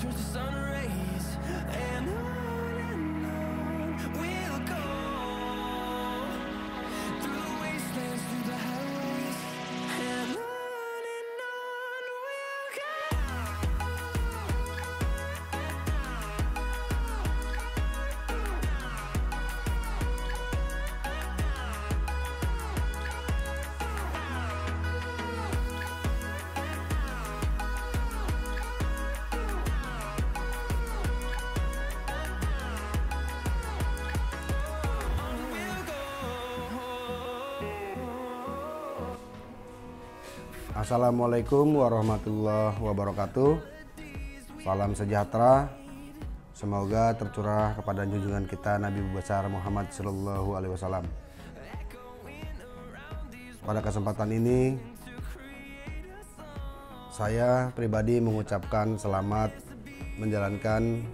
turns to sun Assalamualaikum warahmatullahi wabarakatuh. Salam sejahtera. Semoga tercurah kepada junjungan kita Nabi besar Muhammad Sallallahu Alaihi Wasallam. Pada kesempatan ini, saya pribadi mengucapkan selamat menjalankan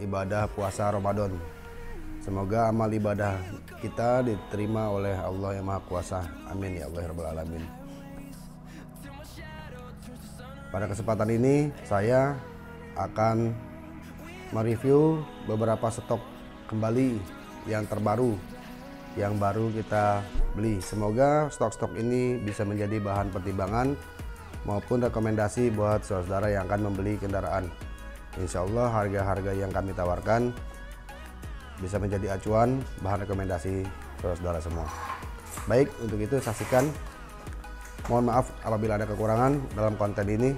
ibadah puasa Ramadan. Semoga amal ibadah kita diterima oleh Allah yang Maha Kuasa. Amin ya Allah Rabbal Alamin. Pada kesempatan ini saya akan mereview beberapa stok kembali yang terbaru yang baru kita beli. Semoga stok-stok ini bisa menjadi bahan pertimbangan maupun rekomendasi buat saudara yang akan membeli kendaraan. Insya Allah harga-harga yang kami tawarkan bisa menjadi acuan bahan rekomendasi saudara semua. Baik, untuk itu saksikan Mohon maaf apabila ada kekurangan dalam konten ini.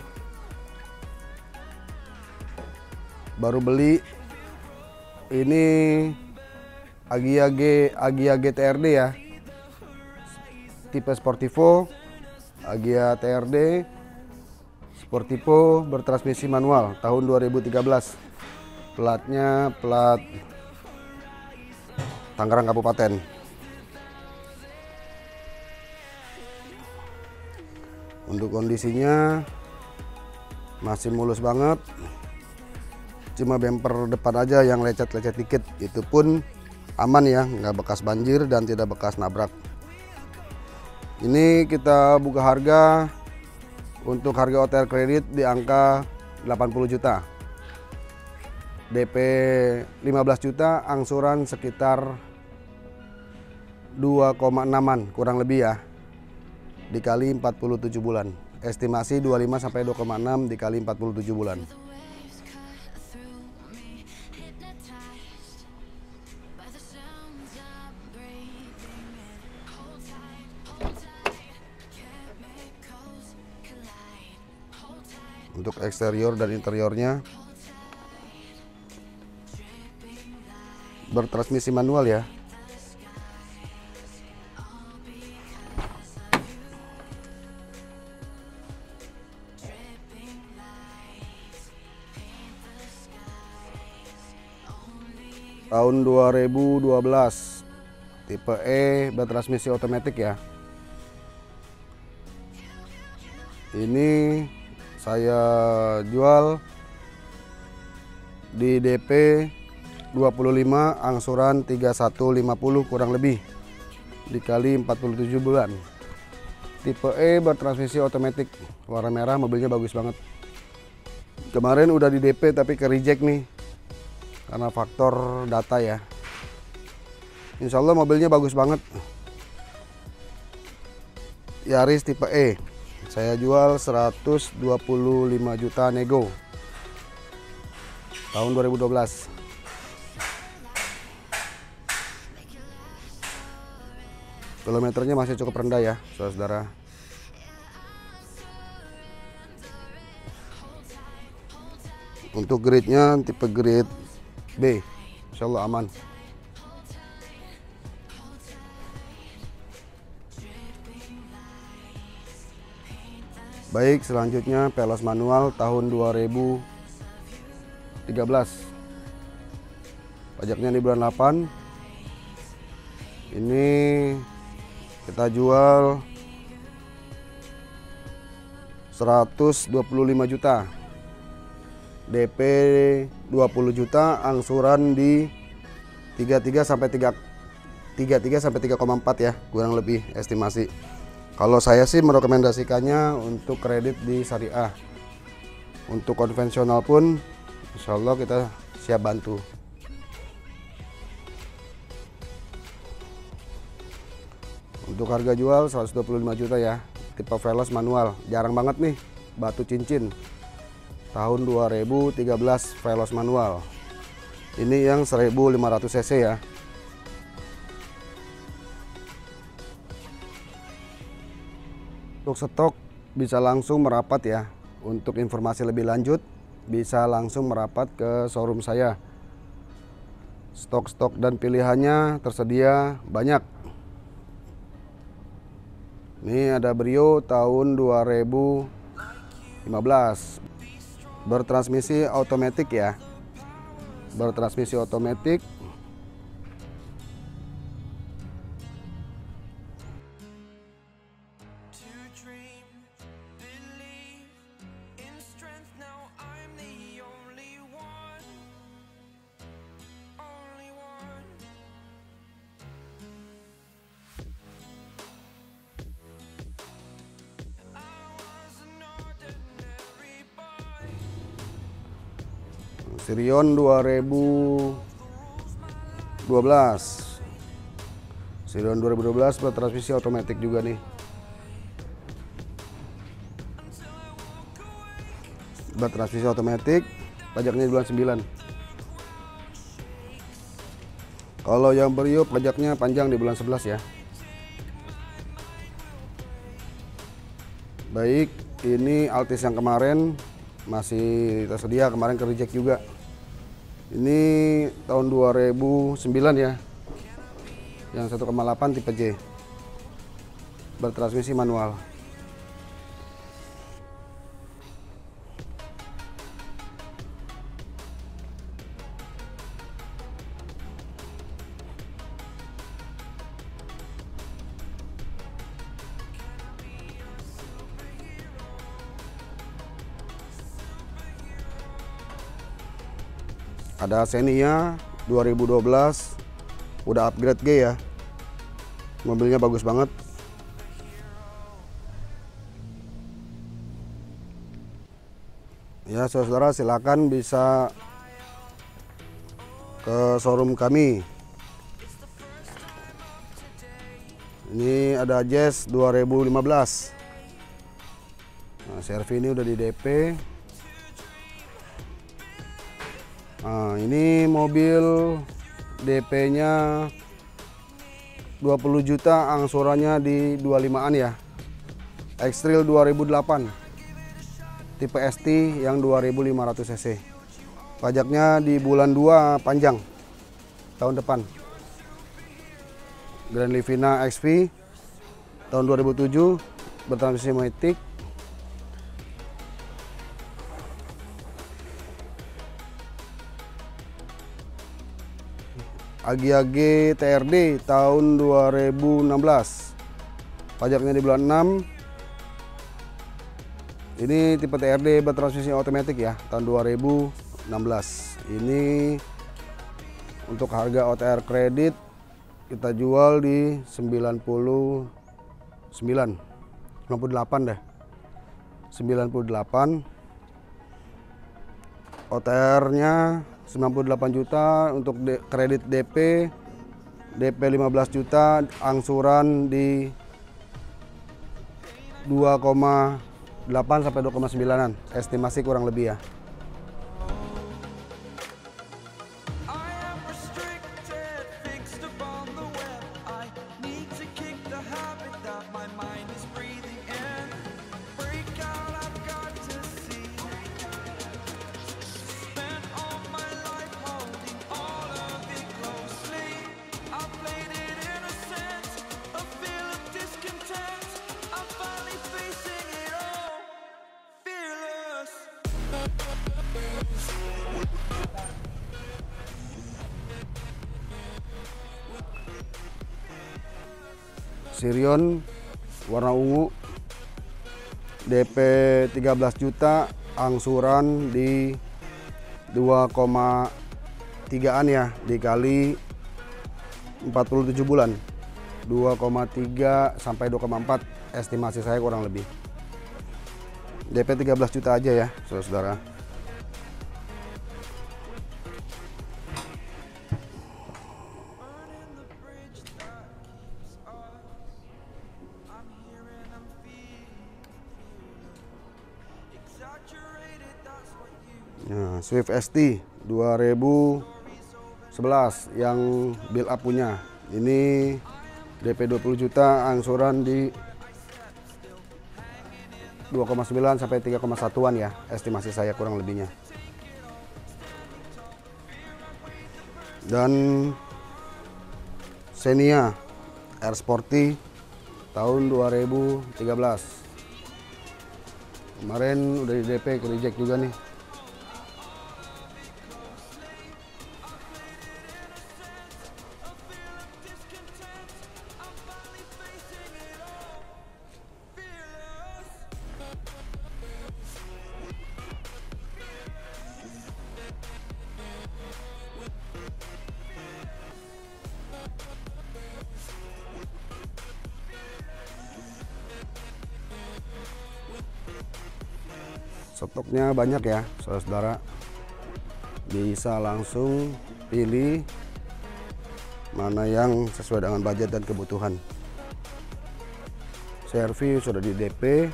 Baru beli ini Agia G Agia GTRD ya. Tipe Sportivo Agia TRD Sportivo bertransmisi manual tahun 2013. Platnya plat Tangerang Kabupaten. Untuk kondisinya masih mulus banget. Cuma bumper depan aja yang lecet-lecet dikit. Itu pun aman ya, nggak bekas banjir dan tidak bekas nabrak. Ini kita buka harga untuk harga hotel kredit di angka 80 juta. DP 15 juta, angsuran sekitar 2,6an kurang lebih ya dikali 47 bulan. Estimasi 25 sampai 2,6 dikali 47 bulan. Untuk eksterior dan interiornya bertransmisi manual ya. Tahun 2012 tipe E bertransmisi otomatis ya. Ini saya jual di DP 25 angsuran 3150 kurang lebih dikali 47 bulan. Tipe E bertransmisi otomatis. Warna merah mobilnya bagus banget. Kemarin udah di DP tapi ke reject nih karena faktor data ya. Insya Allah mobilnya bagus banget. Yaris tipe E. Saya jual 125 juta nego. Tahun 2012 kilometernya masih cukup rendah ya saudara-saudara. Untuk grade-nya tipe grade B. Insya Allah aman. Baik selanjutnya pelos manual tahun 2012 pajaknya di bulan 8 ini kita jual 125 juta. DP 20 juta angsuran di 33 sampai 3 33 sampai 3,4 ya kurang lebih estimasi. Kalau saya sih merekomendasikannya untuk kredit di syariah. Untuk konvensional pun Insya Allah kita siap bantu. Untuk harga jual 125 juta ya tipe Veloz manual. Jarang banget nih batu cincin tahun 2013 Veloz manual. Ini yang 1500 cc ya. Untuk stok bisa langsung merapat ya. Untuk informasi lebih lanjut bisa langsung merapat ke showroom saya. Stok-stok dan pilihannya tersedia banyak. Ini ada Brio tahun 2015. Bertransmisi otomatis ya. Bertransmisi otomatis. Sirion 2012. Sirion 2012 bertransmisi otomatis juga nih. Bertransmisi otomatis, pajaknya bulan 9. Kalau yang Brio pajaknya panjang di bulan 11 ya. Baik, ini Altis yang kemarin masih tersedia, kemarin ke reject juga. Ini tahun 2009 ya. Yang 1,8 tipe J. Bertransmisi manual. Ada Xenia 2012 udah upgrade G ya. Mobilnya bagus banget. Ya, saudara silakan bisa ke showroom kami. Ini ada Jazz 2015. Nah, CRV ini udah di DP. Nah, ini mobil DP-nya 20 juta, angsurannya di 25-an ya. Xtrail 2008. Tipe ST yang 2500 cc. Pajaknya di bulan 2 panjang tahun depan. Grand Livina XV tahun 2007 bertransmisi Matic Agi-agi TRD tahun 2016 pajaknya di bulan 6 ini tipe TRD bertransmisi otomatis ya tahun 2016 ini untuk harga OTR kredit kita jual di 99 98 deh. 98 OTR nya 98 juta untuk de- kredit DP DP 15 juta angsuran di 2,8 sampai 2,9an estimasi kurang lebih ya Sirion warna ungu DP 13 juta angsuran di 2,3an ya dikali 47 bulan. 2,3 sampai 2,4 estimasi saya kurang lebih. DP 13 juta aja ya saudara-saudara Nah, Swift ST 2011 yang build up punya. Ini DP 20 juta, angsuran di 2,9 sampai 3,1-an ya, estimasi saya kurang lebihnya. Dan Xenia R Sporty tahun 2013. Kemarin udah di DP ke reject juga nih. Stoknya banyak ya saudara-saudara. Bisa langsung pilih mana yang sesuai dengan budget dan kebutuhan. Servis sudah di DP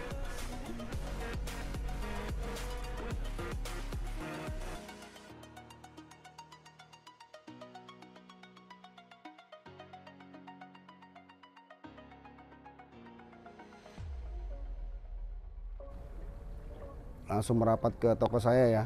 langsung merapat ke toko saya ya.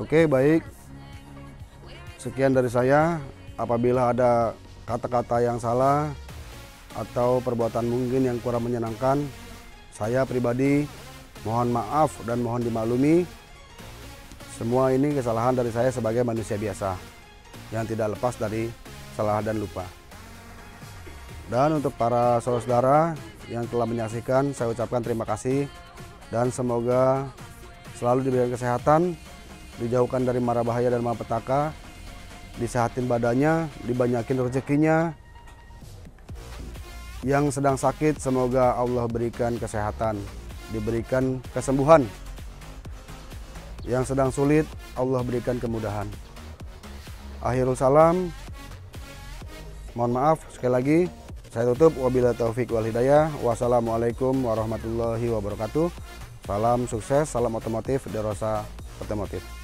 Oke baik Sekian dari saya. Apabila ada kata-kata yang salah atau perbuatan mungkin yang kurang menyenangkan, saya pribadi mohon maaf dan mohon dimaklumi. Semua ini kesalahan dari saya sebagai manusia biasa yang tidak lepas dari salah dan lupa. Dan untuk para saudara-saudara yang telah menyaksikan, saya ucapkan terima kasih dan semoga selalu diberikan kesehatan, dijauhkan dari mara bahaya dan malapetaka, disehatin badannya, dibanyakin rezekinya. Yang sedang sakit semoga Allah berikan kesehatan, diberikan kesembuhan. Yang sedang sulit Allah berikan kemudahan. Akhirul salam. Mohon maaf sekali lagi saya tutup wabillahi taufik wal hidayah. Wassalamualaikum warahmatullahi wabarakatuh. Salam sukses, salam otomotif Derosa Otomotif.